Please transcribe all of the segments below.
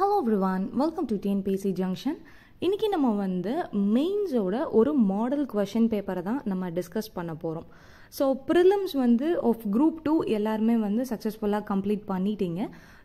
Hello everyone welcome to TNPSC junction இன்றைக்கி நம்ம வந்து மெயின்ஸோட ஒரு மாடல் கொஷின் பேப்பரை தான் நம்ம டிஸ்கஸ் பண்ண போகிறோம் ஸோ ப்ரிலிம்ஸ் வந்து ஆஃப் குரூப் டூ எல்லாருமே வந்து சக்ஸஸ்ஃபுல்லாக கம்ப்ளீட் பண்ணிட்டீங்க.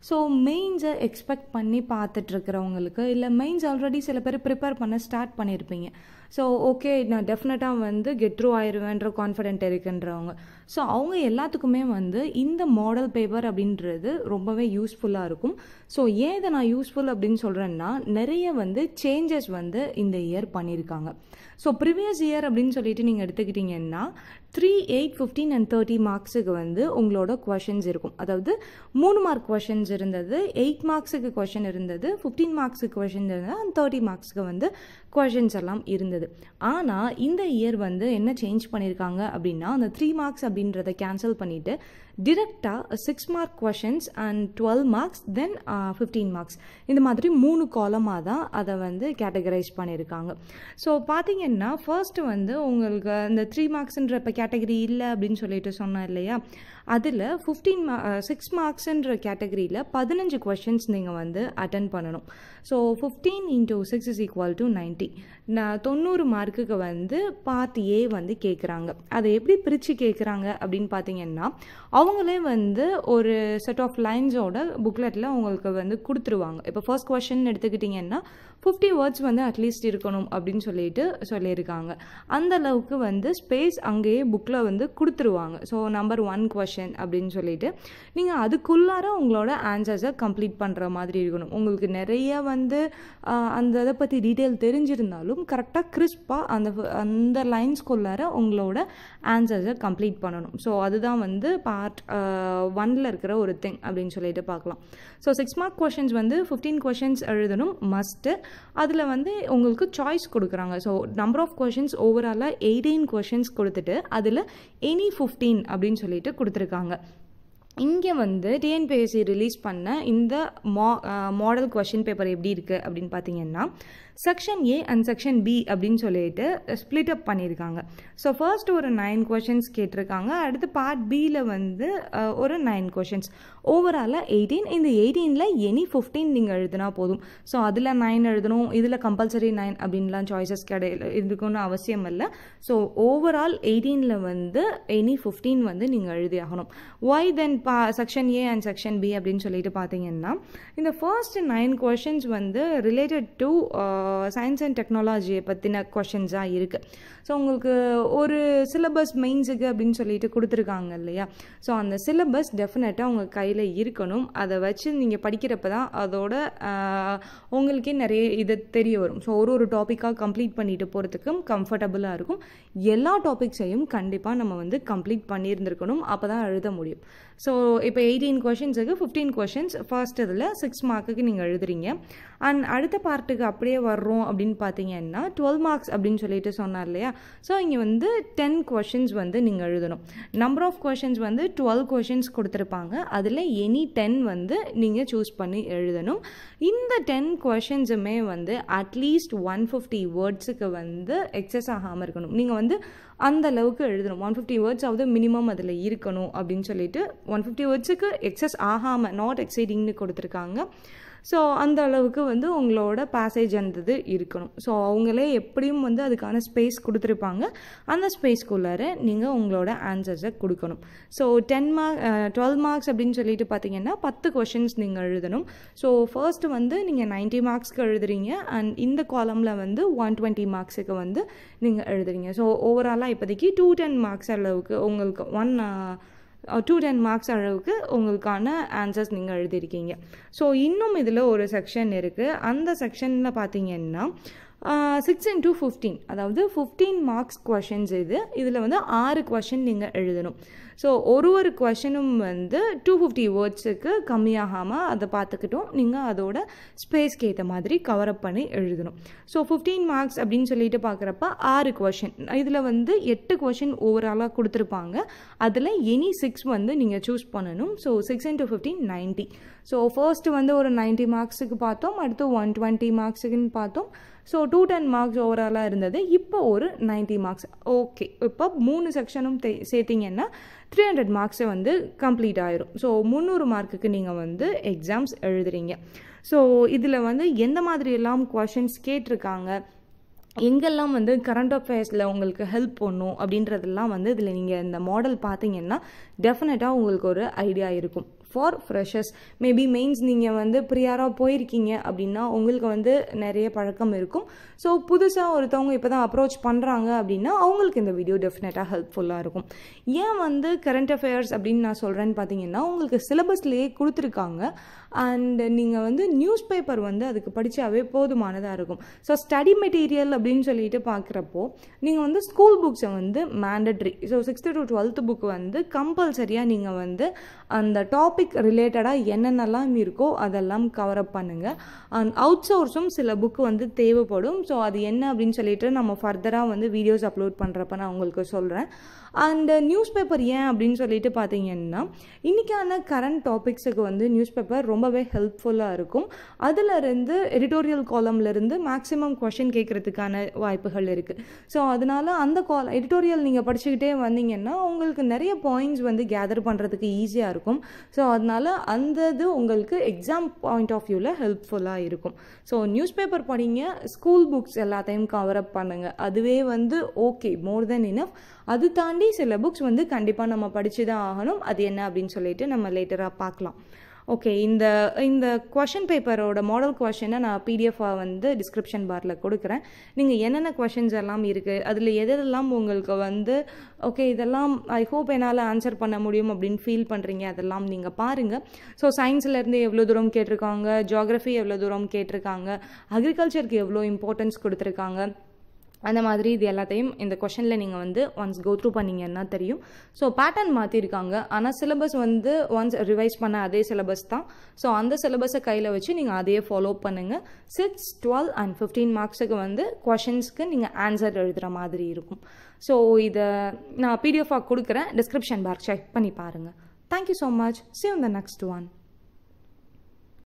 ஸோ மெயின்ஸை எக்ஸ்பெக்ட் பண்ணி பார்த்துட்ருக்கிறவங்களுக்கு இல்லை மெயின்ஸ் ஆல்ரெடி சில பேர் ப்ரிப்பேர் பண்ண ஸ்டார்ட் பண்ணியிருப்பீங்க ஸோ ஓகே நான் டெஃபினட்டாக வந்து கெட் த்ரூ ஆயிடுவேன்ற கான்ஃபிடென்ட் இருக்குன்றவங்க. ஸோ அவங்க எல்லாத்துக்குமே வந்து இந்த மாடல் பேப்பர் அப்படின்றது ரொம்பவே யூஸ்ஃபுல்லாக இருக்கும். ஸோ ஏன் இதை நான் யூஸ்ஃபுல் அப்படின்னு சொல்கிறேன்னா நிறைய வந்து சேஞ்சஸ் வந்து இந்த இயர் பண்ணியிருக்காங்க ஸோ ப்ரிவியஸ் இயர் அப்படின்னு சொல்லிட்டு நீங்கள் எடுத்துக்கிட்டிங்கன்னா three eight fifteen and thirty மார்க்ஸுக்கு வந்து உங்களோட கொஷின்ஸ் இருக்கும். அதாவது மூணு மார்க் கொஷின்ஸ் இருந்தது எயிட் மார்க்ஸுக்கு கொஷின் இருந்தது ஃபிஃப்டீன் மார்க்ஸுக்கு கொஷின் இருந்தது அண்ட் தேர்ட்டி மார்க்ஸுக்கு வந்து கொஷின்ஸ் எல்லாம் இருந்தது. ஆனால் இந்த இயர் வந்து என்ன சேஞ்ச் பண்ணியிருக்காங்க அப்படின்னா அந்த த்ரீ மார்க்ஸ் அப்படின்றத கேன்சல் பண்ணிவிட்டு டிரெக்டாக six mark questions and twelve marks then fifteen marks இந்த மாதிரி மூணு காலமாக தான் அதை வந்து கேட்டகரைஸ் பண்ணியிருக்காங்க ஸோ பார்த்தீங்கன்னா ஃபர்ஸ்ட் வந்து உங்களுக்கு அந்த த்ரீ மார்க்ஸ்ன்ற இப்போ கேட்டகரி இல்லை அப்படின்னு சொல்லிட்டு சொன்னேன் இல்லையா? அதில் ஃபிஃப்டீன் மா சிக்ஸ் மார்க்ஸுன்ற கேட்டகரியில் பதினஞ்சு கொஷின்ஸ் நீங்கள் வந்து அட்டன் பண்ணணும். So fifteen into six is equal to ninety நான் தொண்ணூறு மார்க்குக்கு வந்து பார்ட் ஏ வந்து கேட்குறாங்க அதை எப்படி பிரித்து கேட்குறாங்க அப்படின்னு பார்த்தீங்கன்னா அவங்களே வந்து ஒரு செட் ஆஃப் லைன்ஸோட புக்லெட்டில் உங்களுக்கு வந்து கொடுத்துருவாங்க. இப்போ ஃபர்ஸ்ட் கொஷின் எடுத்துக்கிட்டிங்கன்னா ஃபிஃப்டி வேர்ட்ஸ் வந்து அட்லீஸ்ட் இருக்கணும் அப்படின்னு சொல்லிட்டு சொல்லியிருக்காங்க. அந்த அளவுக்கு வந்து ஸ்பேஸ் அங்கேயே புக்கில் வந்து கொடுத்துருவாங்க. ஸோ நம்பர் ஒன் கொஷின் அப்படின்னு சொல்லிட்டு நீங்கள் அதுக்குள்ளார உங்களோட ஆன்சர்ஸை கம்ப்ளீட் பண்ணுற மாதிரி இருக்கணும். உங்களுக்கு நிறைய வந்து அந்த இதை பற்றி டீட்டெயில் தெரிஞ்சிருந்தாலும் கரெக்டாக கிறிஸ்பாக அந்த அந்த லைன்ஸ்குள்ளார உங்களோட ஆன்சர்ஸை கம்ப்ளீட் பண்ணணும். ஸோ அதுதான் வந்து பார்ட் ஒன்னில் இருக்கிற ஒரு திங் அப்படின்னு சொல்லிட்டு பார்க்கலாம். ஸோ சிக்ஸ் மார்க் கொஷின்ஸ் வந்து ஃபிஃப்டீன் கொஷின்ஸ் எழுதணும் மஸ்ட்டு அதில் வந்து உங்களுக்கு சாய்ஸ் கொடுக்குறாங்க. ஸோ நம்பர் ஆஃப் கொஷின்ஸ் ஓவராலாக எயிட்டீன் கொஷின்ஸ் கொடுத்துட்டு அதில் எனி ஃபிஃப்டீன் அப்படின்னு சொல்லிட்டு கொடுத்துருக்காங்க. இங்கே வந்து டிஎன்பிஎஸ்சி ரிலீஸ் பண்ண இந்த மா மாடல் கொஷின் பேப்பர் எப்படி இருக்குது அப்படின்னு பார்த்தீங்கன்னா section A and section B அப்படின்னு சொல்லிட்டு ஸ்ப்ளிட் அப் பண்ணியிருக்காங்க ஸோ ஃபர்ஸ்ட் ஒரு நைன் கொஷின்ஸ் கேட்டிருக்காங்க. அடுத்து பார்ட் பியில் வந்து ஒரு நைன் கொஷின்ஸ் ஓவராலாக எயிட்டீன் இந்த எயிட்டீனில் எனி ஃபிஃப்டீன் நீங்கள் எழுதினா போதும். ஸோ அதில் நைன் எழுதணும். இதில் கம்பல்சரி நைன் அப்படின்லாம் சாய்ஸஸ் கிடையில இருக்குன்னு அவசியம் இல்லை. ஸோ ஓவரால் எயிட்டீனில் வந்து எனி ஃபிஃப்டீன் வந்து நீங்கள் எழுதி ஆகணும். ஒய் தென் பா section A and section B அப்படின்னு சொல்லிட்டு பார்த்தீங்கன்னா இந்த ஃபர்ஸ்ட் நைன் கொஷின்ஸ் வந்து ரிலேட்டட் டு சயின்ஸ் அண்ட் டெக்னாலஜியை பற்றின கொஷின்ஸாக இருக்குது ஸோ உங்களுக்கு ஒரு சிலபஸ் மெயின்ஸுக்கு அப்படின்னு சொல்லிட்டு கொடுத்துருக்காங்க இல்லையா? ஸோ அந்த சிலபஸ் டெஃபினட்டாக உங்கள் கையில் இருக்கணும். அதை வச்சு நீங்கள் படிக்கிறப்ப தான் அதோட uh, உங்களுக்கே நிறைய இது தெரிய வரும். ஸோ ஒரு ஒரு டாப்பிக்காக கம்ப்ளீட் பண்ணிட்டு போகிறதுக்கும் கம்ஃபர்டபுளாக இருக்கும். எல்லா டாபிக்ஸையும் கண்டிப்பாக நம்ம வந்து கம்ப்ளீட் பண்ணியிருந்துருக்கணும். அப்போ தான் எழுத முடியும். ஸோ இப்போ எயிட்டீன் கொஷின்ஸுக்கு ஃபிஃப்டீன் கொஷின்ஸ் ஃபர்ஸ்ட் இதில் சிக்ஸ் மார்க்குக்கு நீங்கள் எழுதுறீங்க. அண்ட் அடுத்த பார்ட்டுக்கு அப்படியே வர்றோம் அப்படின்னு பார்த்தீங்கன்னா டுவெல் மார்க்ஸ் அப்படின்னு சொல்லிட்டு சொன்னார் இல்லையா? ஸோ இங்கே வந்து டென் கொஷின்ஸ் வந்து நீங்கள் எழுதணும். நம்பர் ஆஃப் கொஷின்ஸ் வந்து டுவெல் கொஷின்ஸ் கொடுத்துருப்பாங்க. அதில் எனி டென் வந்து நீங்கள் சூஸ் பண்ணி எழுதணும். இந்த டென் கொஷின்ஸுமே வந்து அட்லீஸ்ட் ஒன் ஃபிஃப்டி வேர்ட்ஸுக்கு வந்து எக்ஸஸ் ஆகாமல் இருக்கணும். நீங்கள் வந்து அந்த அளவுக்கு எழுதணும். ஒன் ஃபிஃப்டி வேர்ட்ஸ் ஆகுது மினிமம் அதில் இருக்கணும் அப்படின்னு சொல்லிட்டு ஒன் ஃபிஃப்டி வேர்ட்ஸுக்கு எக்ஸஸ் ஆகாமல் நாட் எக்ஸைடிங்னு கொடுத்துருக்காங்க. ஸோ அந்த அளவுக்கு வந்து உங்களோட பேசேஜ் அந்தது இருக்கணும். ஸோ அவங்களே எப்படியும் வந்து அதுக்கான ஸ்பேஸ் கொடுத்துருப்பாங்க. அந்த ஸ்பேஸ்க்குள்ளார நீங்கள் உங்களோட ஆன்சர்ஸை கொடுக்கணும். So ten mark twelve marks அப்படின்னு சொல்லிட்டு பார்த்தீங்கன்னா பத்து கொஷின்ஸ் நீங்கள் எழுதணும். ஸோ ஃபர்ஸ்ட் வந்து நீங்கள் நைன்ட்டி மார்க்ஸ்க்கு எழுதுறீங்க. அண்ட் இந்த காலமில் வந்து ஒன் டுவெண்ட்டி மார்க்ஸுக்கு வந்து நீங்கள் எழுதுறீங்க. ஸோ ஓவராலாக இப்போதைக்கு டூ டென் மார்க்ஸ் அளவுக்கு உங்களுக்கு ஒன் டூ டென் மார்க்ஸ் அளவுக்கு உங்களுக்கான ஆன்சர்ஸ் நீங்கள் எழுதியிருக்கீங்க. ஸோ இன்னும் இதில் ஒரு செக்ஷன் இருக்குது அந்த செக்ஷனில் பார்த்தீங்கன்னா சிக்ஸ் இன்டூ ஃபிஃப்டீன் அதாவது ஃபிஃப்டீன் மார்க்ஸ் கொஷின்ஸ் இது. இதில் வந்து ஆறு கொஷின் நீங்கள் எழுதணும். ஸோ ஒரு ஒரு கொஷனும் வந்து டூ ஃபிஃப்டி வேர்ட்ஸுக்கு கம்மியாகாமல் அதை பார்த்துக்கிட்டும். நீங்கள் அதோட ஸ்பேஸ்க்கு ஏற்ற மாதிரி கவர் அப் பண்ணி எழுதணும். ஸோ ஃபிஃப்டீன் மார்க்ஸ் அப்படின்னு சொல்லிட்டு பார்க்குறப்ப ஆறு கொஷின் இதில் வந்து எட்டு கொஷின் ஓவராலாக கொடுத்துருப்பாங்க. அதில் எனி சிக்ஸ் வந்து நீங்கள் சூஸ் பண்ணணும். So six into fifteen ninety so first வந்து ஒரு நைன்ட்டி மார்க்ஸுக்கு பார்த்தோம். அடுத்து ஒன் டுவெண்ட்டி மார்க்ஸுக்குன்னு பார்த்தோம். So two two ten marks ஓவராலாக இருந்தது. இப்போ ஒரு நைன்ட்டி மார்க்ஸ் ஓகே இப்போ மூணு செக்ஷனும் சேர்த்திங்கன்னா த்ரீ ஹண்ட்ரட் மார்க்ஸை வந்து கம்ப்ளீட் ஆயிரும். ஸோ முந்நூறு மார்க்குக்கு நீங்கள் வந்து எக்ஸாம்ஸ் எழுதுறீங்க. ஸோ இதில் வந்து எந்த மாதிரி எல்லாம் கொஷின்ஸ் கேட்டிருக்காங்க? எங்கெல்லாம் வந்து கரண்ட் அஃபேர்ஸில் உங்களுக்கு ஹெல்ப் பண்ணும்? அப்படின்றதெல்லாம் வந்து இதில் நீங்கள் இந்த மாடல் பார்த்தீங்கன்னா டெஃபினட்டாக உங்களுக்கு ஒரு ஐடியா இருக்கும். ஃபார் ஃப்ரெஷர்ஸ் மேபி மெயின்ஸ் நீங்கள் வந்து ப்ரியாராக போயிருக்கீங்க அப்படின்னா உங்களுக்கு வந்து நிறைய பழக்கம் இருக்கும். ஸோ புதுசாக ஒருத்தவங்க இப்போ தான் அப்ரோச் பண்ணுறாங்க அப்படின்னா அவங்களுக்கு இந்த வீடியோ டெஃபினட்டாக ஹெல்ப்ஃபுல்லாக இருக்கும். ஏன் வந்து கரண்ட் அஃபேர்ஸ் அப்படின்னு நான் சொல்கிறேன்னு பார்த்தீங்கன்னா உங்களுக்கு சிலபஸ்லேயே கொடுத்துருக்காங்க. அண்ட் நீங்கள் வந்து நியூஸ் பேப்பர் வந்து அதுக்கு படித்தாவே போதுமானதாக இருக்கும். ஸோ ஸ்டடி மெட்டீரியல் அப்படின்னு சொல்லிட்டு பார்க்குறப்போ நீங்கள் வந்து ஸ்கூல் புக்ஸை வந்து mandatory so sixth to twelfth book வந்து கம்பல்சரியாக நீங்கள் வந்து அந்த டாபிக் ரிலேட்டடாக என்னென்னலாம் இருக்கோ அதெல்லாம் கவர் அப் பண்ணுங்கள் அண்ட் அவுட் சோர்ஸும் சில புக்கு வந்து தேவைப்படும். ஸோ அது என்ன அப்படின்னு சொல்லிட்டு நம்ம ஃபர்தராக வந்து வீடியோஸ் அப்லோட் பண்ணுறப்ப நான் உங்களுக்கு சொல்கிறேன் அண்ட் நியூஸ் பேப்பர் ஏன் அப்படின்னு சொல்லிட்டு பார்த்தீங்கன்னா இன்றைக்கான கரண்ட் டாபிக்ஸுக்கு வந்து நியூஸ் பேப்பர் ரொம்பவே ஹெல்ப்ஃபுல்லாக இருக்கும். அதிலிருந்து எடிட்டோரியல் காலம்லேருந்து மேக்ஸிமம் கொஷின் கேட்குறதுக்கான வாய்ப்புகள் இருக்குது ஸோ அதனால் அந்த கால் எடிட்டோரியல் நீங்கள் படிச்சுக்கிட்டே வந்தீங்கன்னா உங்களுக்கு நிறைய பாயிண்ட்ஸ் வந்து கேதர் பண்ணுறதுக்கு ஈஸியாக இருக்கும். ஸோ அதனால் அந்த இது உங்களுக்கு எக்ஸாம் பாயிண்ட் ஆஃப் வியூவில் ஹெல்ப்ஃபுல்லாக இருக்கும். ஸோ நியூஸ் பேப்பர் படிங்க ஸ்கூல் புக்ஸ் எல்லாத்தையும் கவர் அப் பண்ணுங்கள் அதுவே வந்து ஓகே மோர் தென் இனஃப் அது தாண்டி சில புக்ஸ் வந்து கண்டிப்பாக நம்ம படித்து தான் ஆகணும். அது என்ன அப்படின்னு சொல்லிட்டு நம்ம லேட்டராக பார்க்கலாம். ஓகே இந்த இந்த கொஷின் பேப்பரோட மாடல் கொஷனை நான் பிடிஎஃபாக வந்து டிஸ்கிரிப்ஷன் பாரில் கொடுக்குறேன். நீங்கள் என்னென்ன கொஷின்ஸ் எல்லாம் இருக்குது அதில் எதெல்லாம் உங்களுக்கு வந்து ஓகே இதெல்லாம் ஐ ஹோப் என்னால் ஆன்சர் பண்ண முடியும் அப்படின்னு ஃபீல் பண்ணுறீங்க அதெல்லாம் நீங்கள் பாருங்கள் ஸோ சயின்ஸ்லேருந்து எவ்வளோ தூரம் கேட்டிருக்காங்க ஜியாகிரஃபி எவ்வளோ தூரம் கேட்டிருக்காங்க அக்ரிகல்ச்சருக்கு எவ்வளோ இம்பார்ட்டன்ஸ் கொடுத்துருக்காங்க அந்த மாதிரி இது எல்லாத்தையும் இந்த கொஷனில் நீங்கள் வந்து ஒன்ஸ் கோ த்ரூ பண்ணிங்கன்னா தெரியும். ஸோ பேட்டர்ன் மாற்றிருக்காங்க ஆனால் சிலபஸ் வந்து ஒன்ஸ் ரிவைஸ் பண்ண அதே சிலபஸ் தான். ஸோ அந்த சிலபஸை கையில் வச்சு நீங்கள் அதையே ஃபாலோ பண்ணுங்கள் சிக்ஸ் டுவெல் அண்ட் ஃபிஃப்டீன் மார்க்ஸுக்கு வந்து கொஷின்ஸ்க்கு நீங்கள் ஆன்சர் எழுதுகிற மாதிரி இருக்கும். ஸோ இதை நான் பிடிஎஃபாக கொடுக்குறேன். டிஸ்கிரிப்ஷன் பார் செக் பண்ணி பாருங்கள் thank you so much see the next one